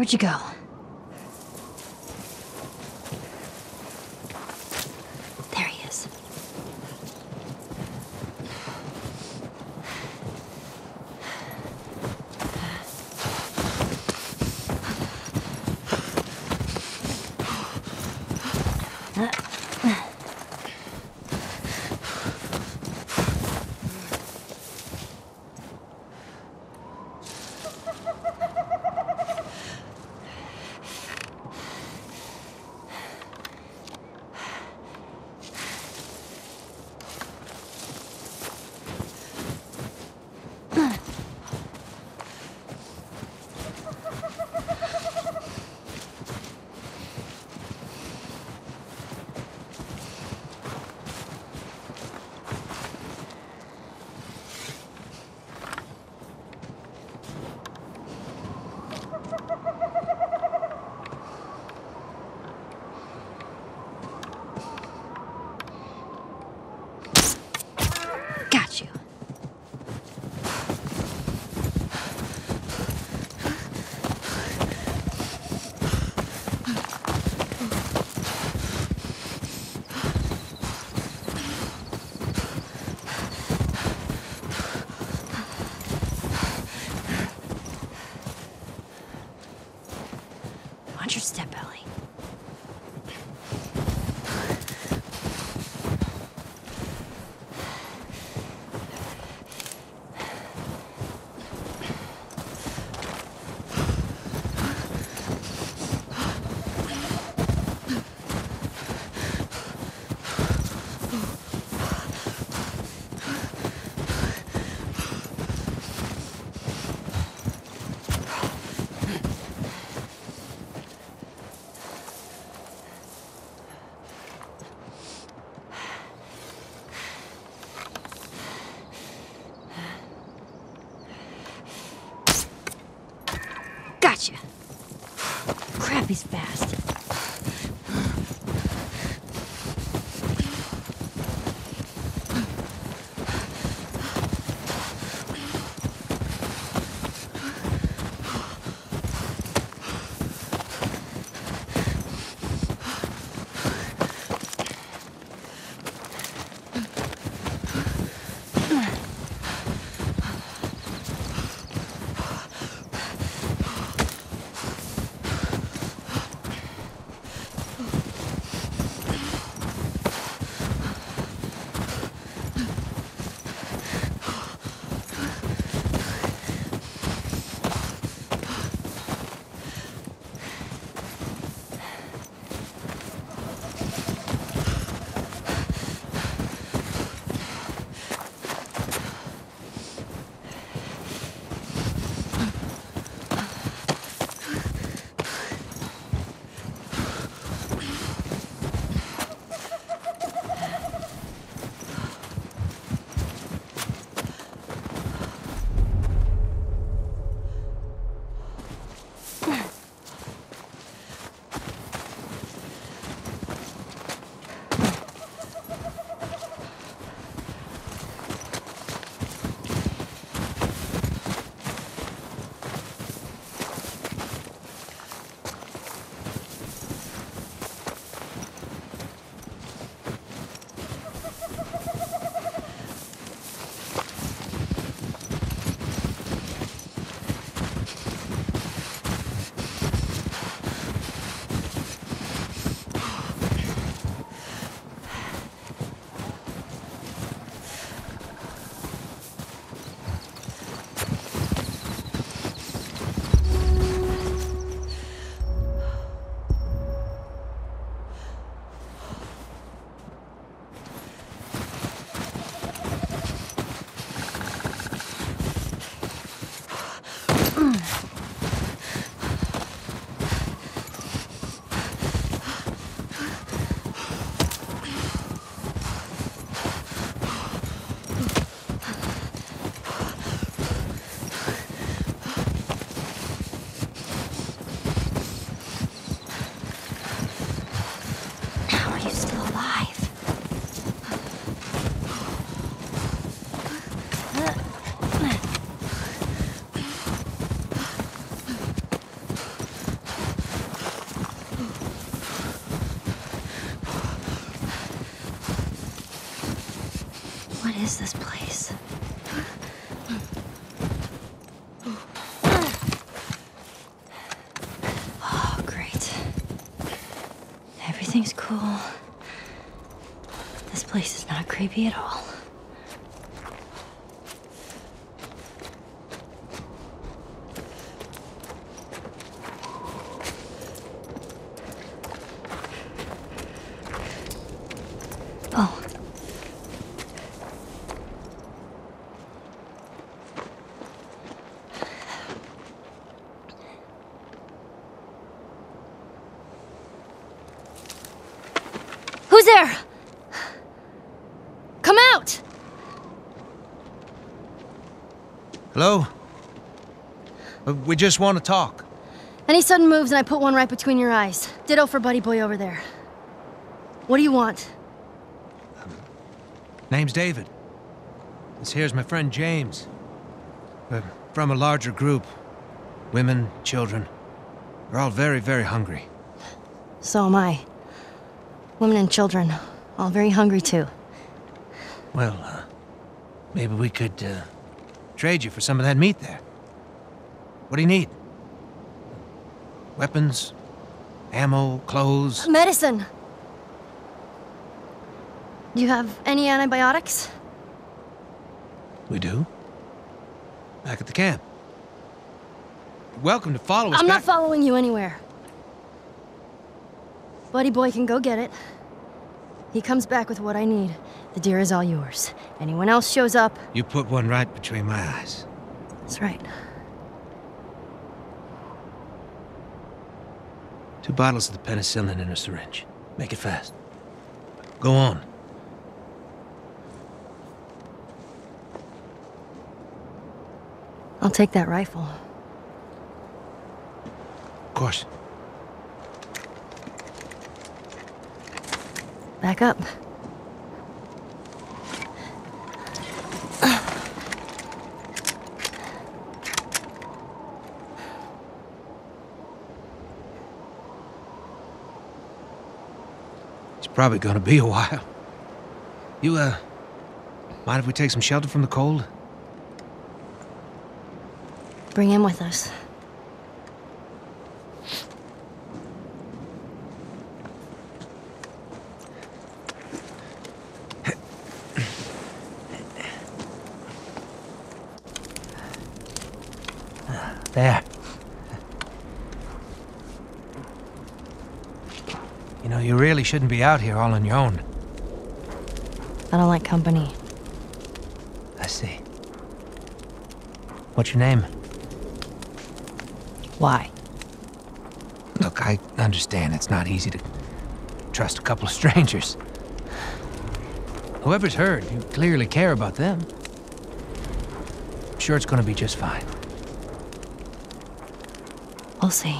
Where'd you go? Place is not creepy at all. Oh. Who's there? Come out! Hello? Uh, We just want to talk. Any sudden moves and I put one right between your eyes. Ditto for Buddy Boy over there. What do you want? Name's David. This here's my friend James. We're from a larger group. Women, children. We're all very, very hungry. So am I. Women and children, all very hungry too. Well, uh, maybe we could uh, trade you for some of that meat there. What do you need? Weapons? Ammo? Clothes? Medicine! Do you have any antibiotics? We do. Back at the camp. You're welcome to follow us I'm not following you anywhere. Buddy Boy can go get it. He comes back with what I need. The deer is all yours. Anyone else shows up, You put one right between my eyes. that's right. Two bottles of the penicillin in a syringe. Make it fast. Go on. I'll take that rifle. Of course. Back up. It's probably gonna be a while. You, uh, mind if we take some shelter from the cold? Bring him with us. There. You know, you really shouldn't be out here all on your own. I don't like company. I see. What's your name? Why? Look, I understand it's not easy to trust a couple of strangers. Whoever's hurt, you clearly care about them. I'm sure it's gonna be just fine. We'll see.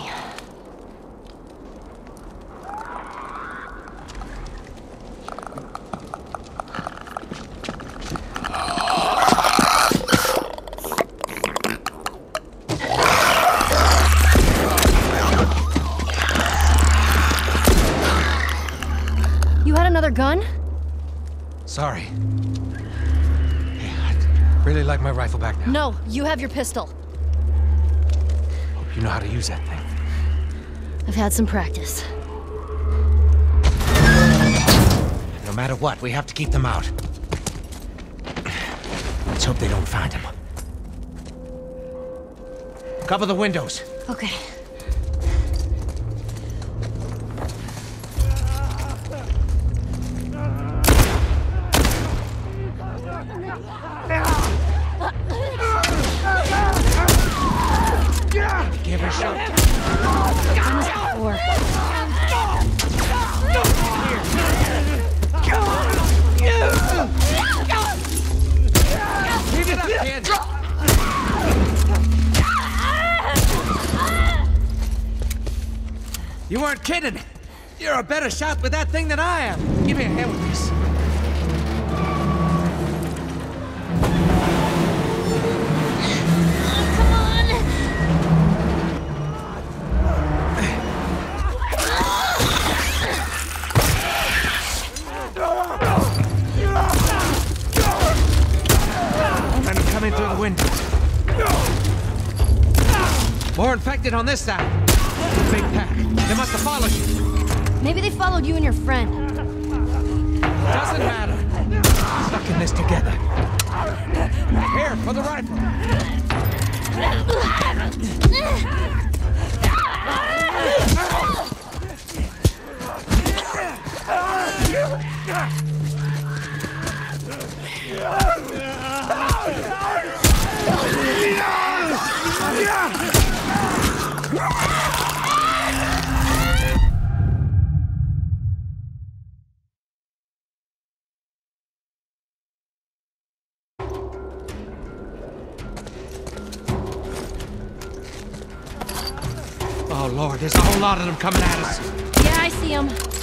You had another gun? Sorry. I'd really like my rifle back now. No, you have your pistol. You know how to use that thing. I've had some practice. No matter what, we have to keep them out. Let's hope they don't find him. Cover the windows. Okay. You weren't kidding. You're a better shot with that thing than I am. Give me a hand with this. Coming through the. More infected on this side. Big pack. They must have followed you. Maybe they followed you and your friend. Doesn't matter. Stuck in this together. Here, for the rifle. Oh, lot of them coming at us. Yeah, I see him.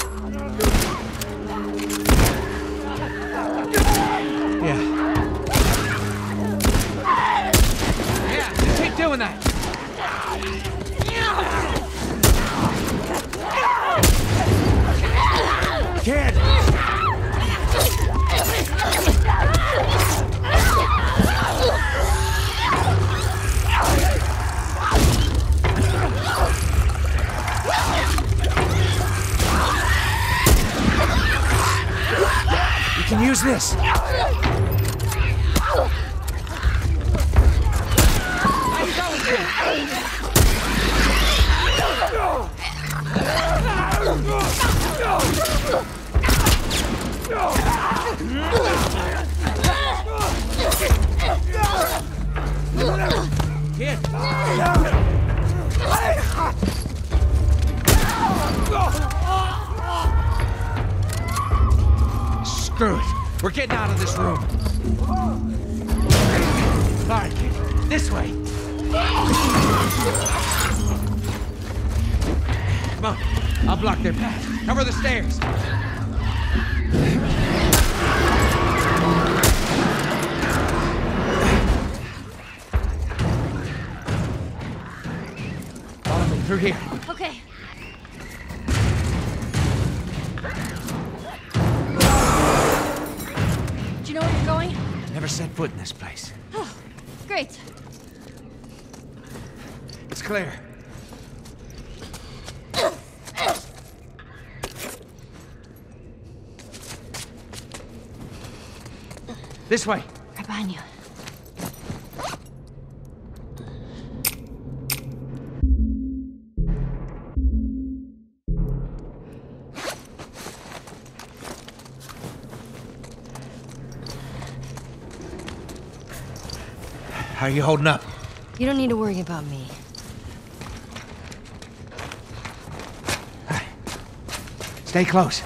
You this. You holding up? You don't need to worry about me. Stay close.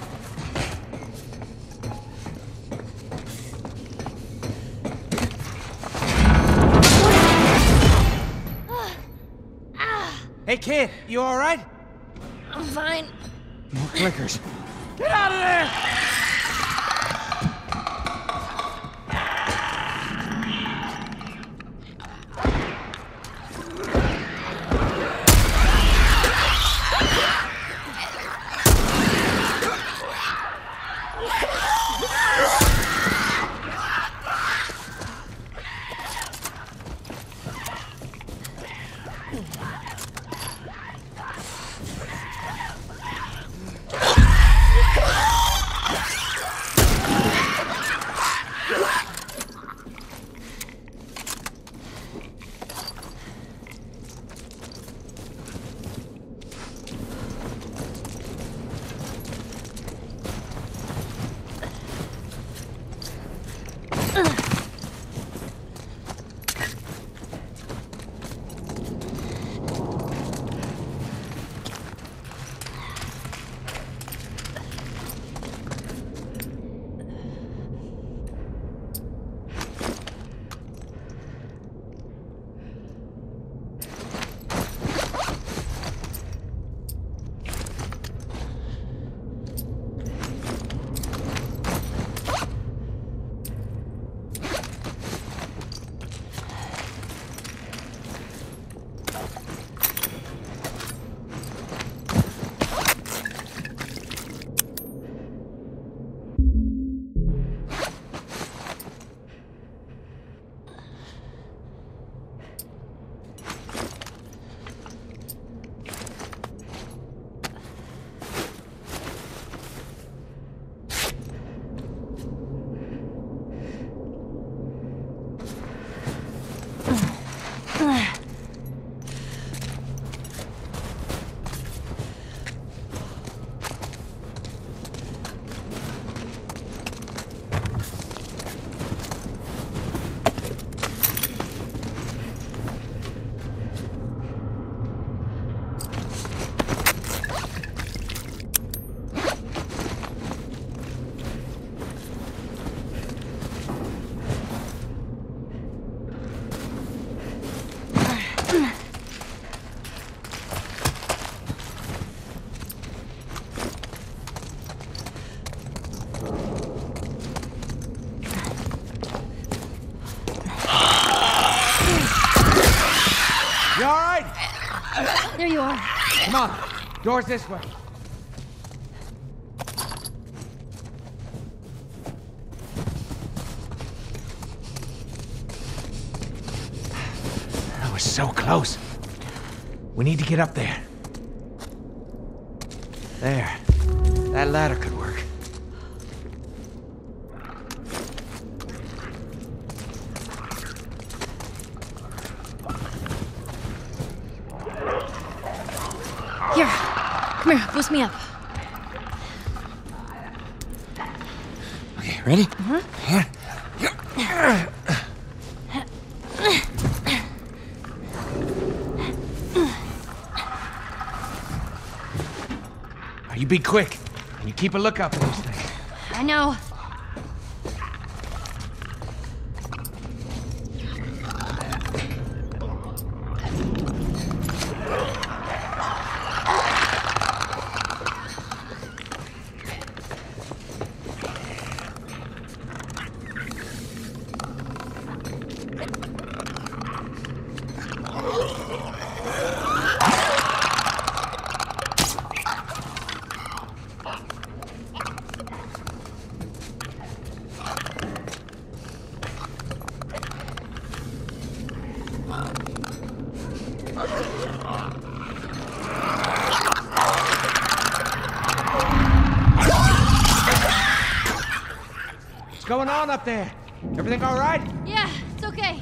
Hey, kid, you all right? I'm fine. More clickers. Get out of there! Doors this way. That was so close. We need to get up there. There. Okay, ready? Yeah. You be quick, and you keep a lookout for those things. I know. Up there? Everything all right? Yeah, it's okay.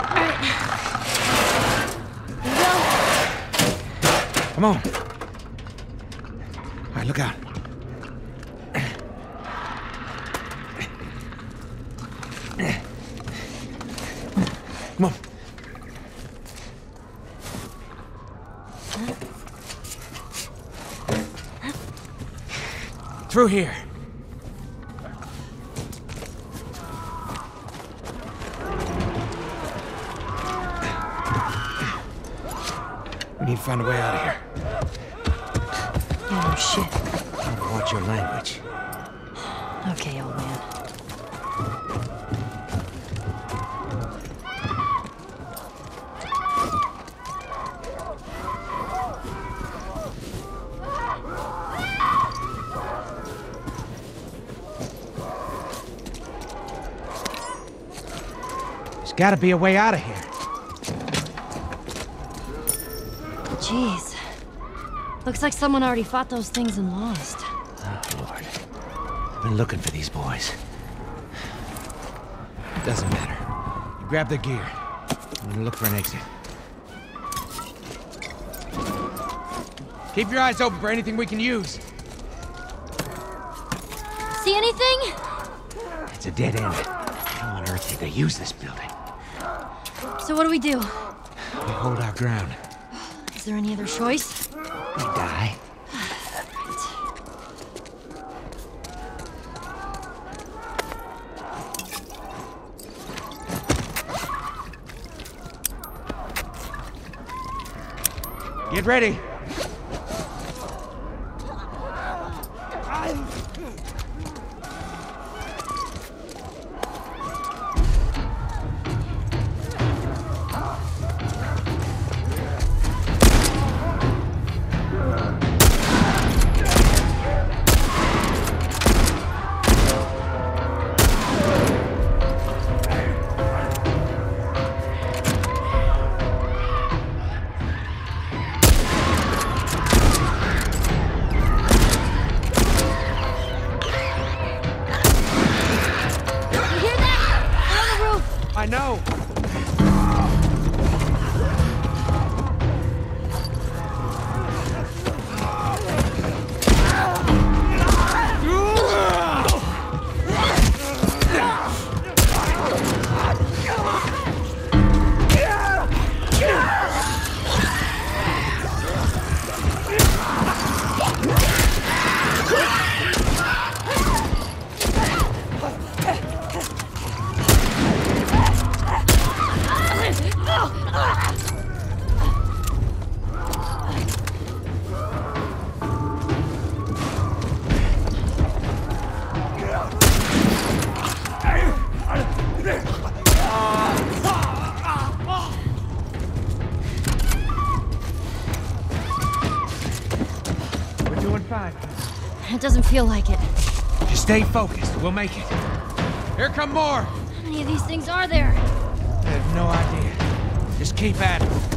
Alright. Here we go. Come on. All right, look out. Come on. Through here. We need to find a way out of here. Oh, shit. Gotta watch your language. Okay, old man. Gotta be a way out of here. Jeez. Looks like someone already fought those things and lost. Oh, Lord. I've been looking for these boys. It Doesn't matter. You grab the gear. I'm gonna look for an exit. Keep your eyes open for anything we can use. See anything? It's a dead end. How on earth did they use this building? So what do we do? We hold our ground. Is there any other choice? We die. Get ready. Feel like it. Just stay focused. We'll make it. Here come more. How many of these things are there? I have no idea. Just keep at it.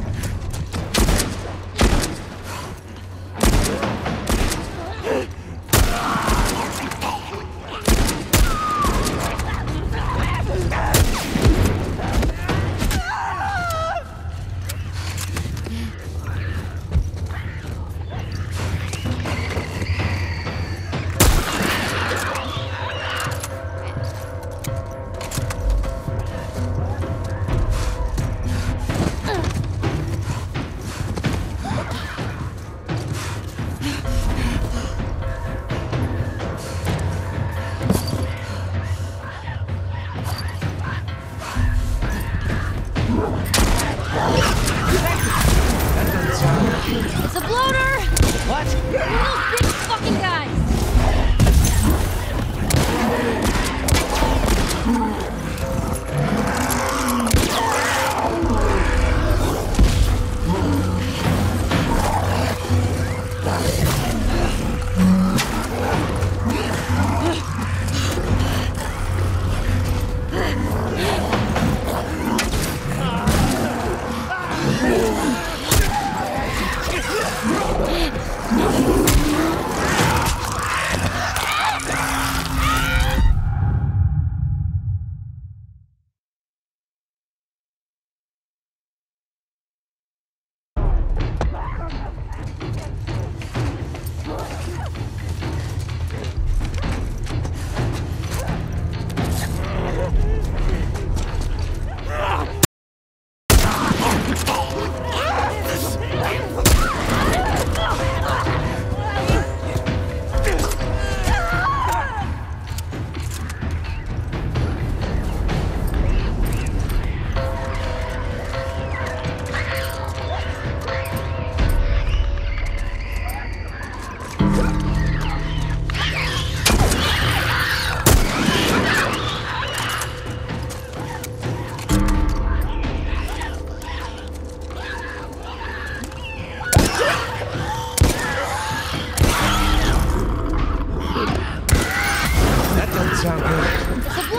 Bravo.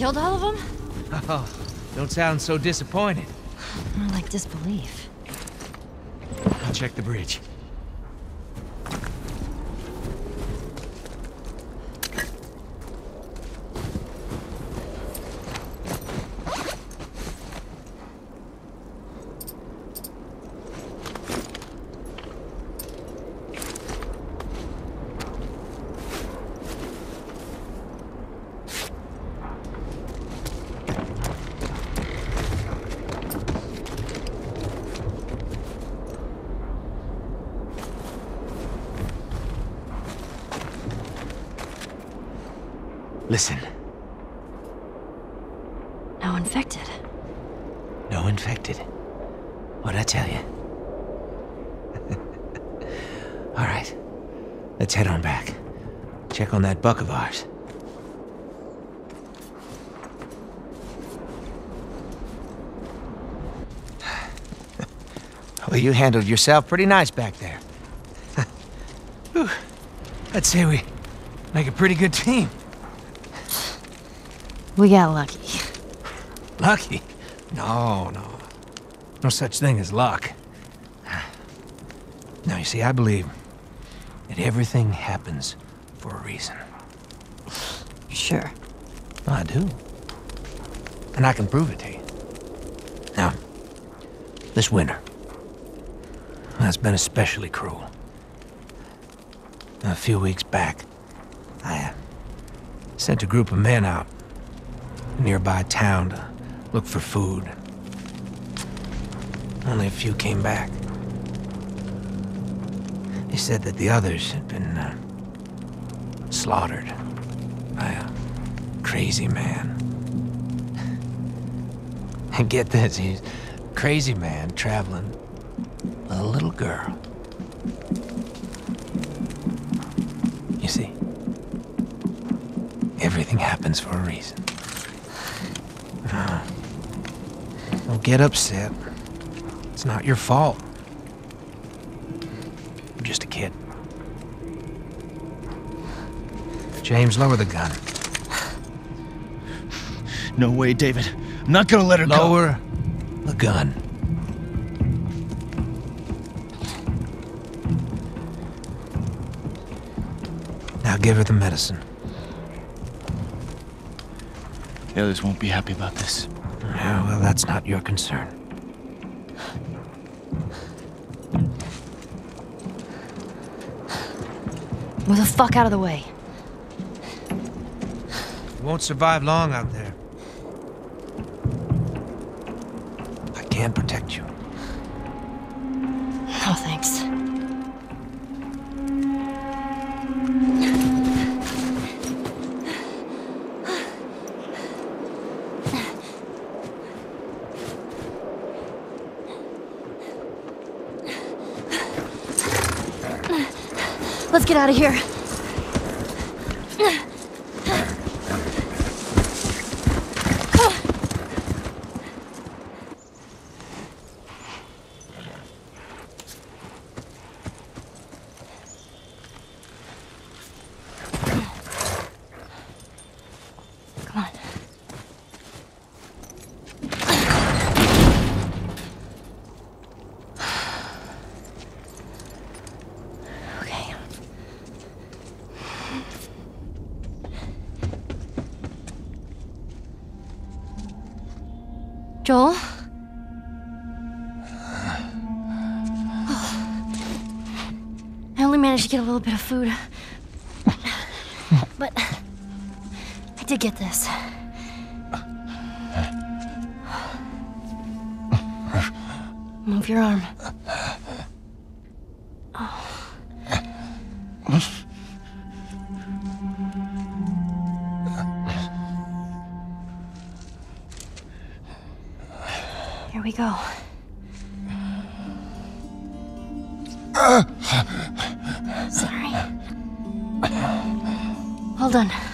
Killed all of them? Oh, don't sound so disappointed. More like disbelief. I'll check the bridge. Listen, No infected. no infected. What'd I tell you? All right, let's head on back. Check on that buck of ours. Well, you handled yourself pretty nice back there. I'd say we make a pretty good team. We got lucky. Lucky? No, no. No such thing as luck. Now, you see, I believe that everything happens for a reason. Sure. I do. And I can prove it to you. Now, this winter, that's been especially cruel. A few weeks back, I uh, sent a group of men out a nearby town to look for food. Only a few came back. They said that the others had been uh, slaughtered by a crazy man. And get this, he's a crazy man traveling with a little girl. You see, everything happens for a reason. Don't get upset. It's not your fault. You're just a kid. James, lower the gun. No way, David. I'm not gonna let her go. Lower the gun. Now give her the medicine. The others won't be happy about this. Yeah, well, that's not your concern. Move the fuck out of the way. You won't survive long out there. I can protect you. No thanks. Let's get out of here. Get a little bit of food. But I did get this. Move your arm. Here we go. Hold on.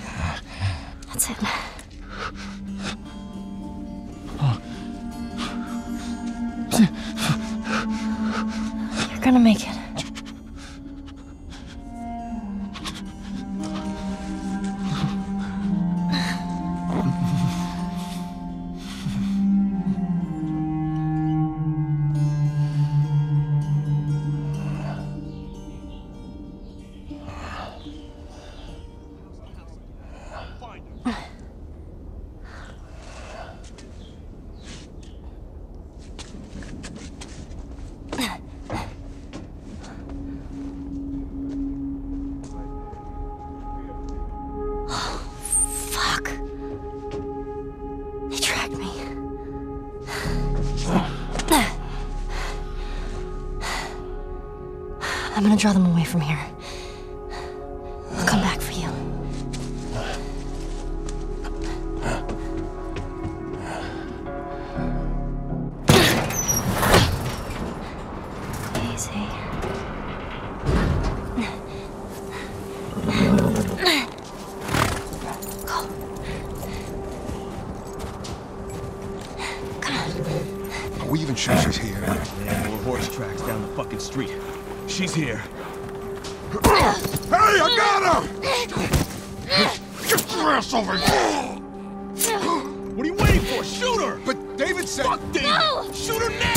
Gonna draw them away from here. Ass over here! What are you waiting for? Shoot her! But David said... Fuck David! No! Shoot her now!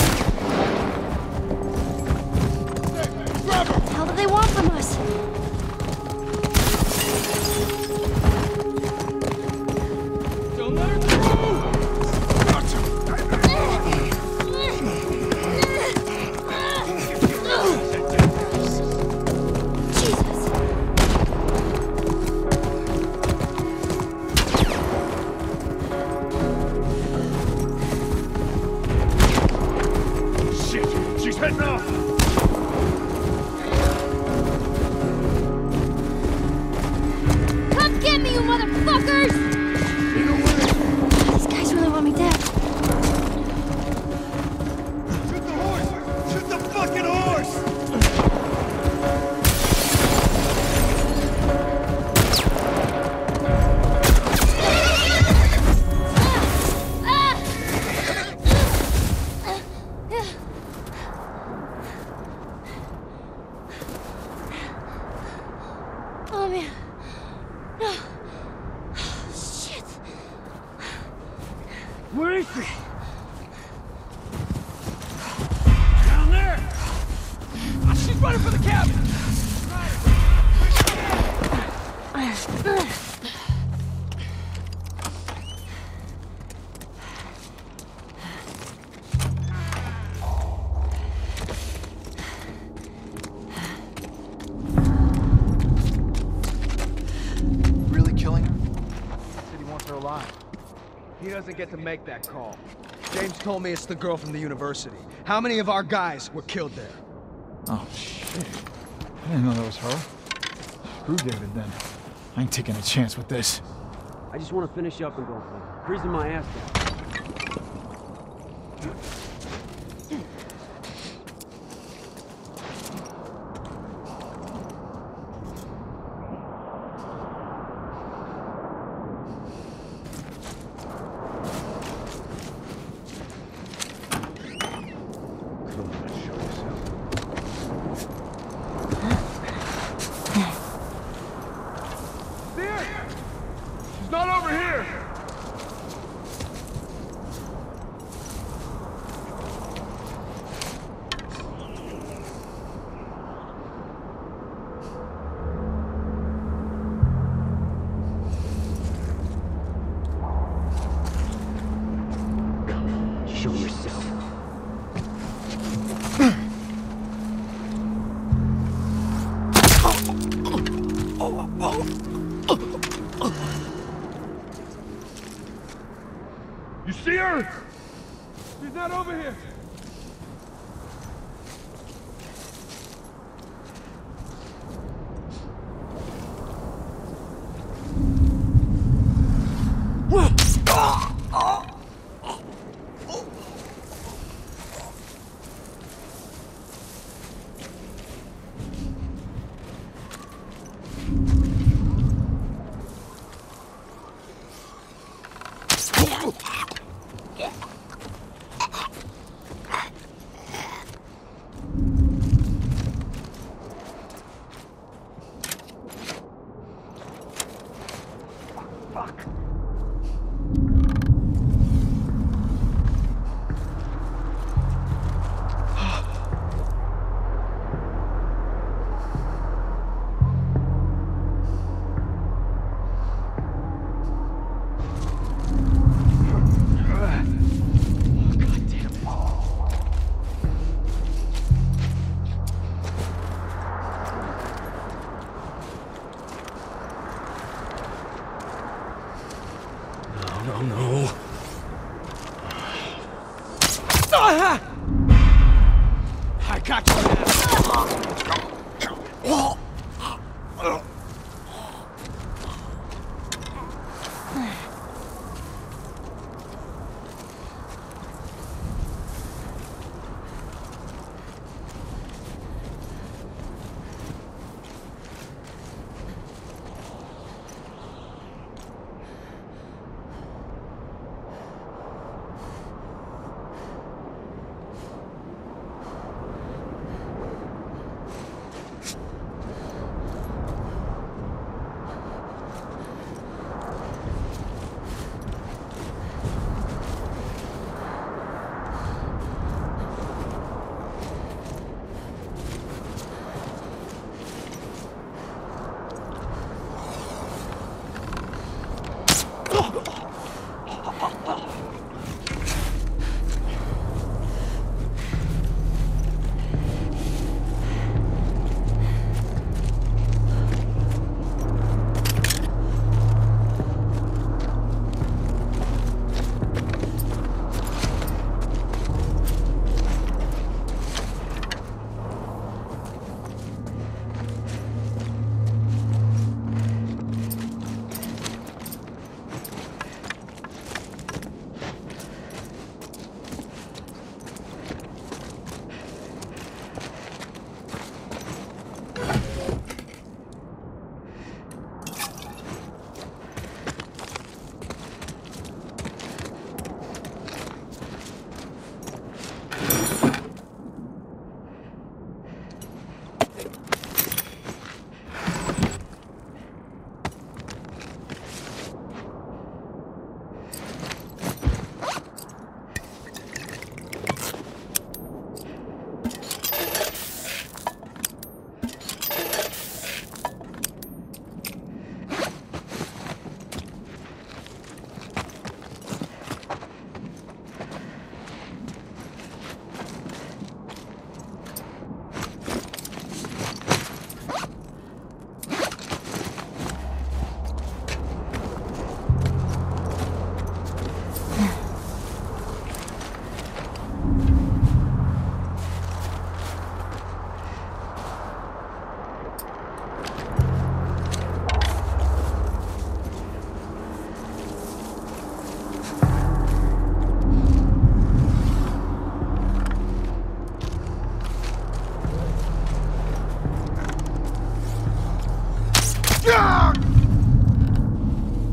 He doesn't get to make that call. James told me it's the girl from the university. How many of our guys were killed there? Oh, shit. I didn't know that was her. Screw David then. I ain't taking a chance with this. I just want to finish up and go home. Freezing my ass off.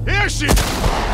Here she is!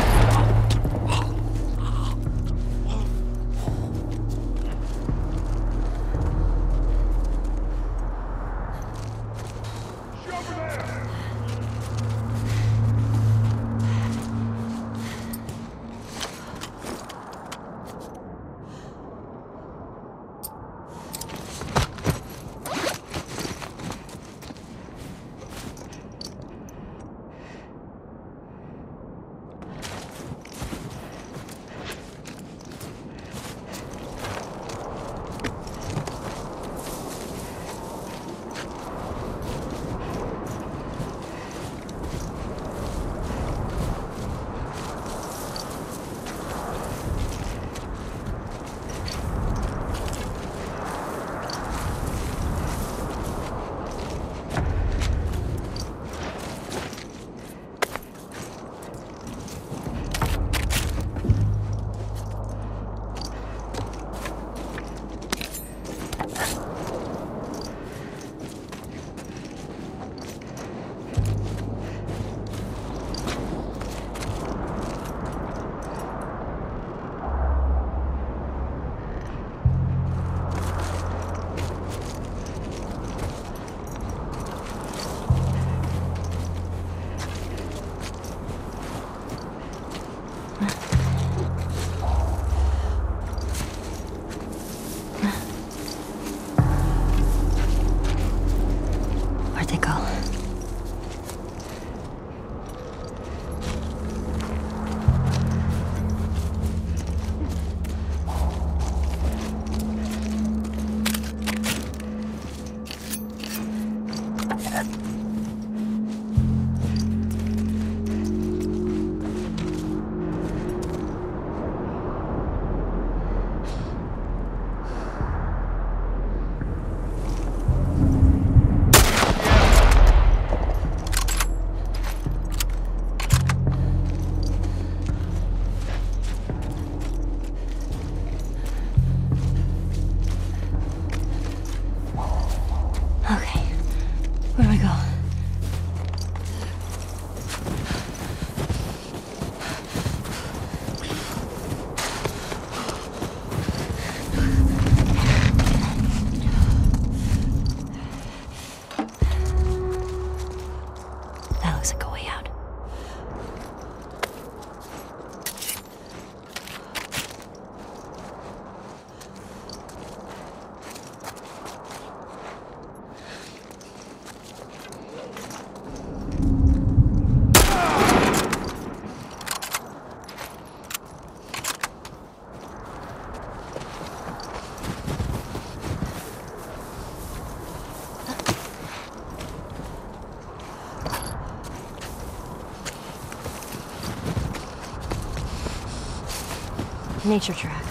Nature track.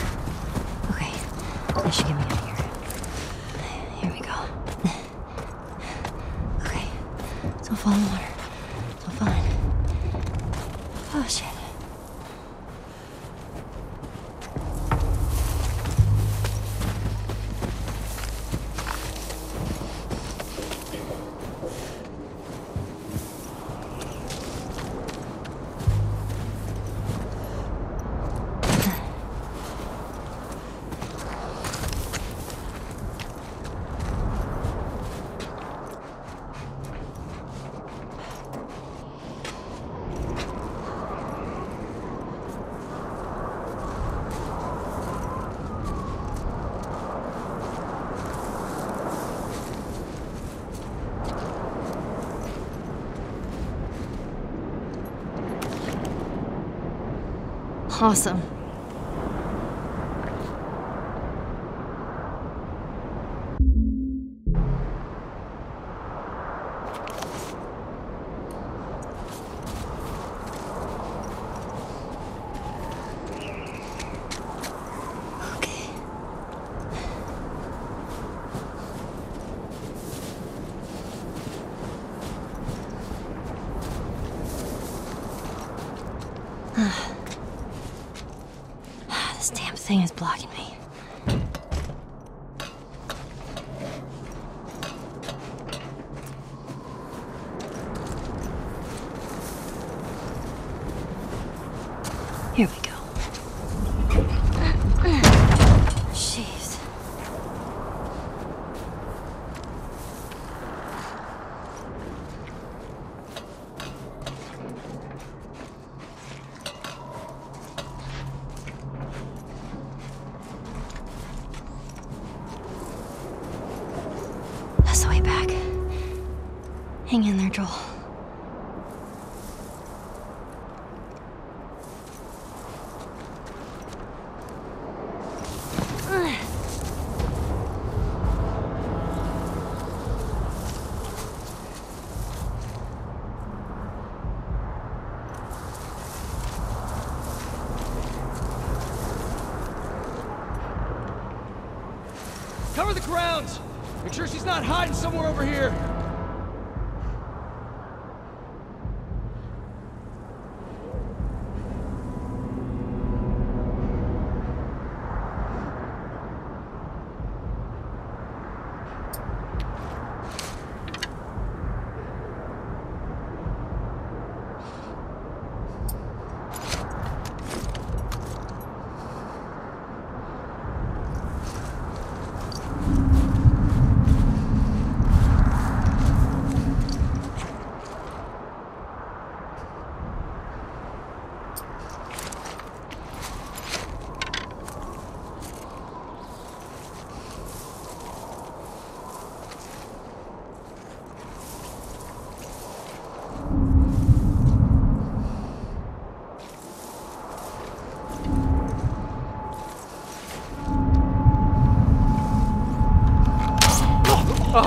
Okay, that should get me out of here. Here we go. Okay, don't fall in the water. It's all fine. Oh shit. Awesome. Okay. This damn thing is blocking me. Here we go. Jeez. That's the way back. Hang in there, Joel. Cover the grounds! Make sure she's not hiding somewhere over here!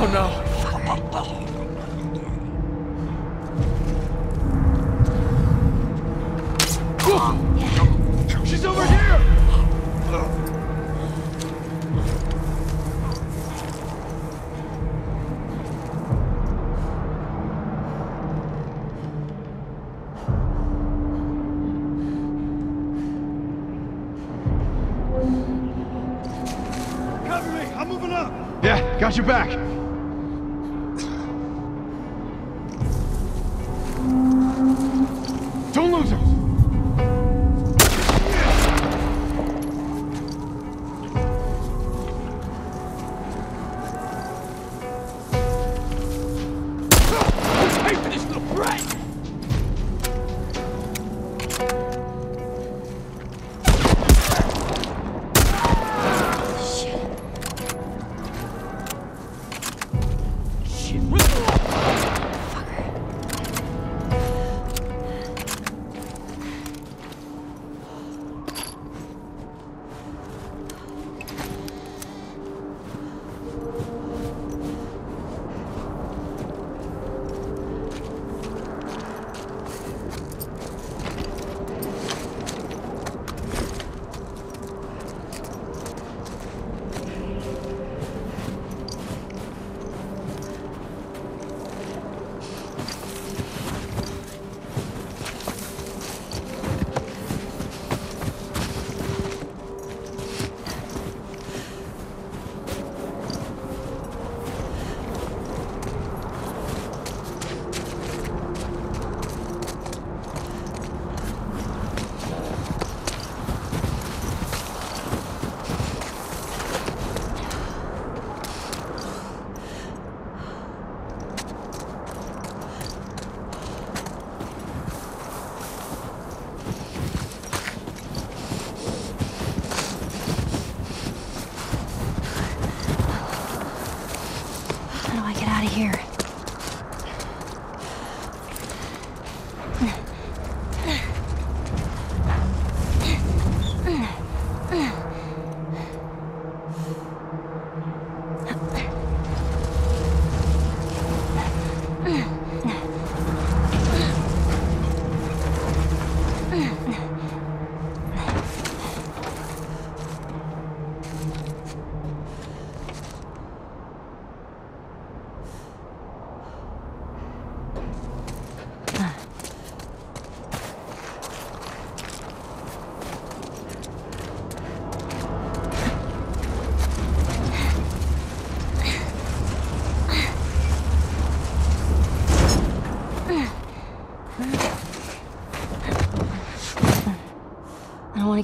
Oh no! She's over here! Cover me! I'm moving up! Yeah, got your back.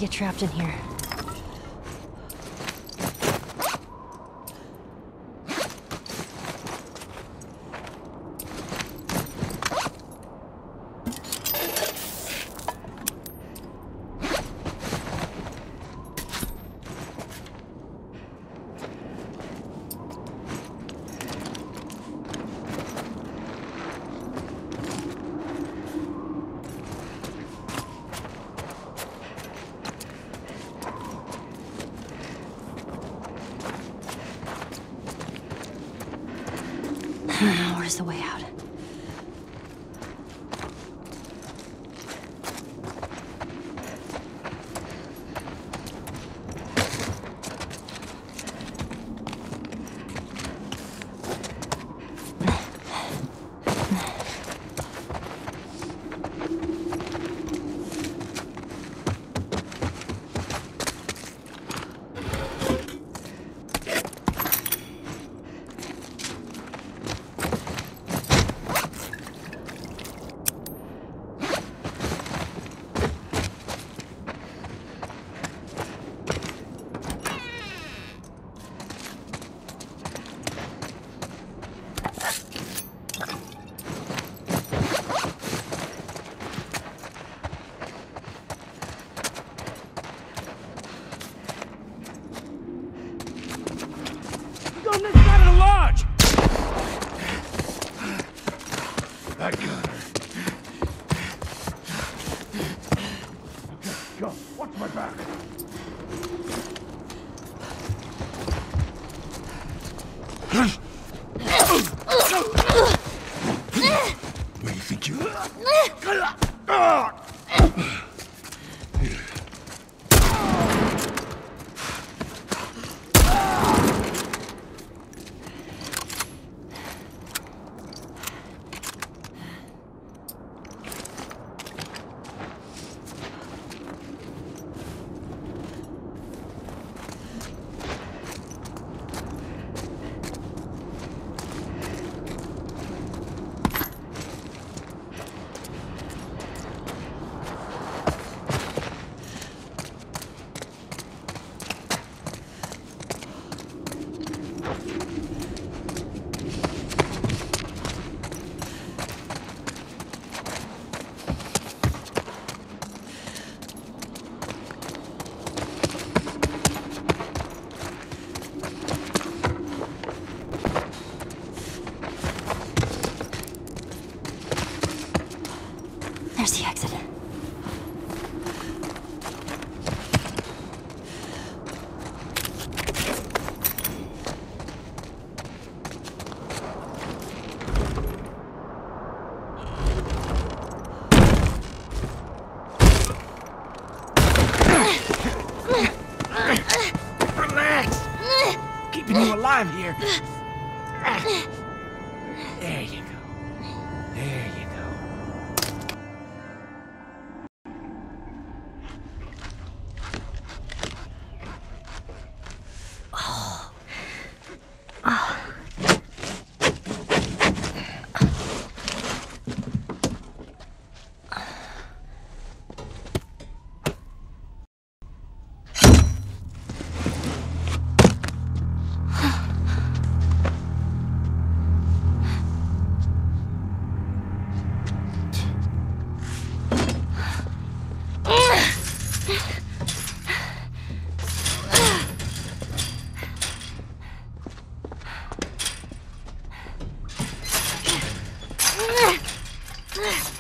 Get trapped in here. Where's the way out?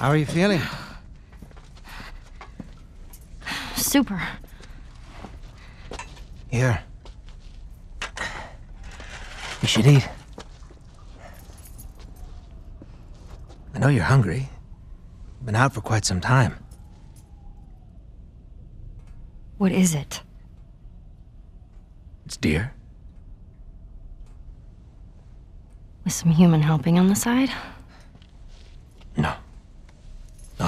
How are you feeling? Super. Here. You should eat. I know you're hungry. Been out for quite some time. What is it? It's deer. With some human helping on the side? No. No,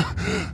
Ah!